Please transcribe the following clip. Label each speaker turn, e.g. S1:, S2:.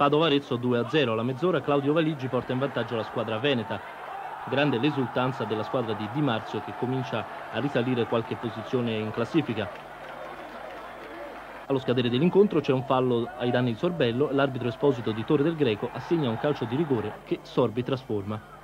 S1: Padova-Arezzo 2-0. La mezz'ora Claudio Valigi porta in vantaggio la squadra veneta. Grande l'esultanza della squadra di Di Marzio che comincia a risalire qualche posizione in classifica. Allo scadere dell'incontro c'è un fallo ai danni di Sorbello, l'arbitro Esposito di Torre del Greco assegna un calcio di rigore che Sorbi trasforma.